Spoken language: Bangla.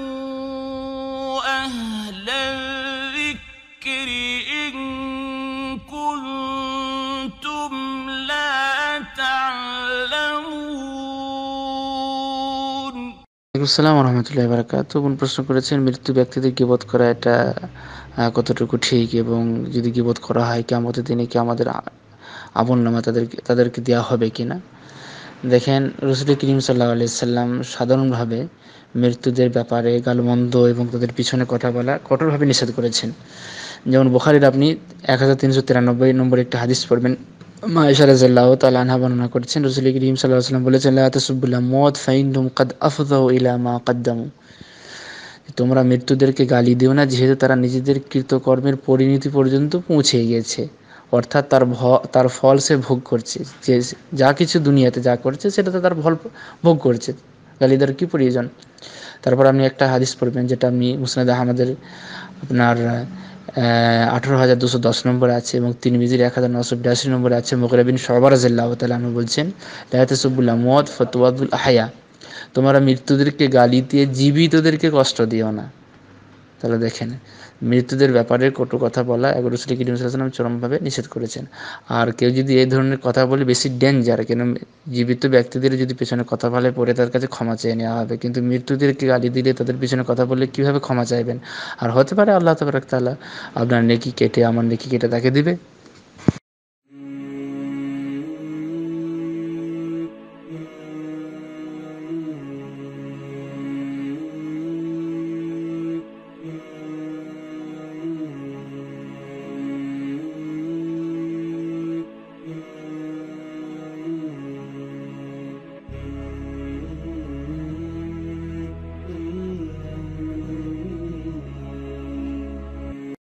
فاسألوا أهل الذكر إن كنتم لا تعلمون আসসালামু রহমতুল্লাহ বারাকাত বোন প্রশ্ন করেছেন মৃত্যু ব্যক্তিদের গিবোধ করা এটা আহ, কতটুকু ঠিক এবং যদি গিবোধ করা হয় কেমতের দিনে কি আমাদের আ- আমল নামা তাদেরকে তাদেরকে দেওয়া হবে কিনা দেখেন রসুল করিম সাল্লাহ আলাইসাল্লাম সাধারণভাবে মৃত্যুদের ব্যাপারে গালমন্দ এবং তাদের পিছনে কথা বলা কঠোরভাবে নিষেধ করেছেন। যেমন বুখারির আপনি এক হাজার তিনশো তিরানব্বই নম্বর একটি হাদিস পড়বেন মা ইশা রাজিয়াল্লাহ তাআলা আনহা বর্ণনা করেছেন, রসুল করিম সাল্লাহ সাল্লাম বলেছেন তাসুবুল্লাহ মদ ফাইনহুম কাদ আফদাউ ইলা মা তোমরা মৃত্যুদেরকে গালি দিও না, যেহেতু তারা নিজেদের কৃতকর্মের পরিণতি পর্যন্ত পৌঁছে গিয়েছে। অর্থাৎ তার ভ, তার ফল সে ভোগ করছে। যে যা কিছু দুনিয়াতে যা করছে, সেটাতে তার ফল ভোগ করছে। গালি দেওয়ার কী প্রয়োজন? তারপর আপনি একটা হাদিস পড়বেন, যেটা আপনি মুসনাদ আহমদের আপনার আঠারো হাজার দুশো দশ নম্বরে আছে এবং তিন মিজির এক হাজার নশো বিরাশি নম্বরে আছে। মোকরাবিন সবরাজিল্লাহ তালু বলছেন লায়াতসুবুল্লাহ মদ ফতুয়াদুল আহায়া। তোমরা মৃত্যুদেরকে গালি দিয়ে জীবিতদেরকে কষ্ট দিও না। তাহলে দেখেন। মৃত্যুদের ব্যাপারে কটু কথা বলা এগুলো শ্রী কৃষ্ণ চরমভাবে নিষেধ করেছেন। আর কেউ যদি এই ধরনের কথা বলে বেশি ডেঞ্জার কেন জীবিত ব্যক্তিদের যদি পেছনে কথা বলে পরে তার কাছে ক্ষমা চেয়ে নেওয়া হবে। কিন্তু মৃত্যুদেরকে গালি দিলে তাদের পেছনে কথা বললে কীভাবে ক্ষমা চাইবেন? আর হতে পারে আল্লাহ তবরাক তাআলা আপনার নেকি কেটে, আমার নেকি কেটে তাকে দিবে।